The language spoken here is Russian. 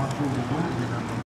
Готовы